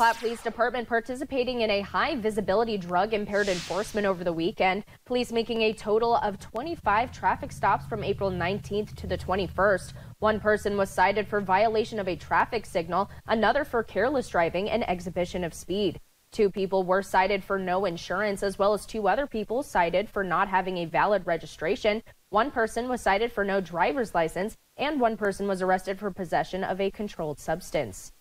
Platte Police Department participating in a high visibility drug impaired enforcement over the weekend. Police making a total of 25 traffic stops from April 19th to the 21st. One person was cited for violation of a traffic signal, another for careless driving and exhibition of speed. Two people were cited for no insurance, as well as two other people cited for not having a valid registration. One person was cited for no driver's license, and one person was arrested for possession of a controlled substance.